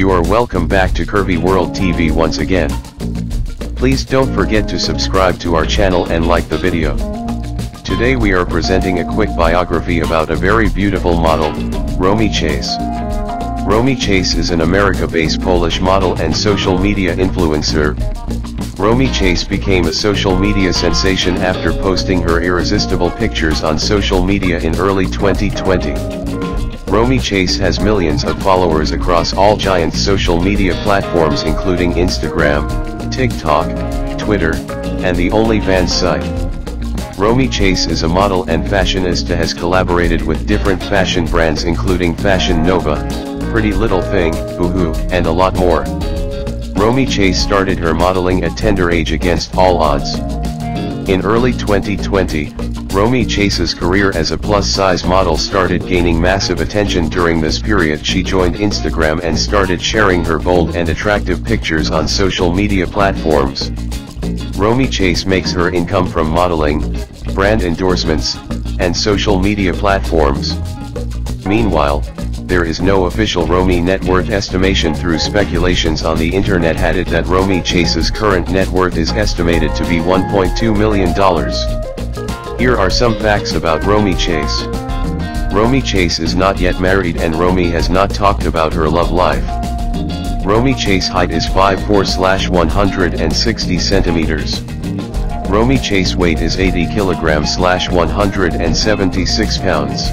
You are welcome back to Curvy World TV once again. Please don't forget to subscribe to our channel and like the video. Today we are presenting a quick biography about a very beautiful model, Romi Chase. Romi Chase is an America-based Polish model and social media influencer. Romi Chase became a social media sensation after posting her irresistible pictures on social media in early 2020. Romi Chase has millions of followers across all giant social media platforms including Instagram, TikTok, Twitter, and the OnlyFans site. Romi Chase is a model and fashionista has collaborated with different fashion brands including Fashion Nova, Pretty Little Thing, Boohoo, and a lot more. Romi Chase started her modeling at tender age against all odds. In early 2020, Romi Chase's career as a plus-size model started gaining massive attention during this period she joined Instagram and started sharing her bold and attractive pictures on social media platforms. Romi Chase makes her income from modeling, brand endorsements, and social media platforms. Meanwhile, there is no official Romi net worth estimation through speculations on the internet had it that Romi Chase's current net worth is estimated to be $1.2 million. Here are some facts about Romi Chase. Romi Chase is not yet married and Romi has not talked about her love life. Romi Chase height is 5'4 160 centimeters. Romi Chase weight is 80 kilograms 176 pounds.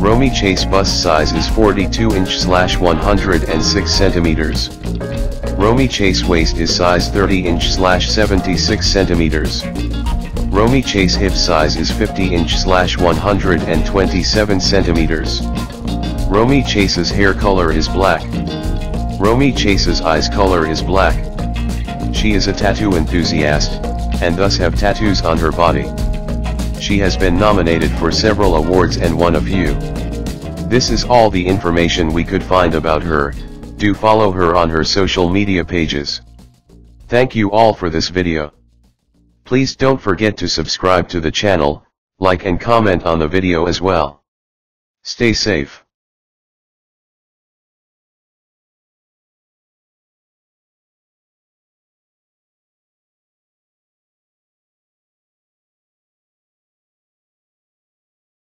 Romi Chase bust size is 42 inch slash 106 centimeters. Romi Chase waist is size 30 inch slash 76 centimeters. Romi Chase hip size is 50 inch slash 127 centimeters. Romi Chase's hair color is black. Romi Chase's eyes color is black. She is a tattoo enthusiast, and thus have tattoos on her body. She has been nominated for several awards and won a few. This is all the information we could find about her, do follow her on her social media pages. Thank you all for this video. Please don't forget to subscribe to the channel, like and comment on the video as well. Stay safe.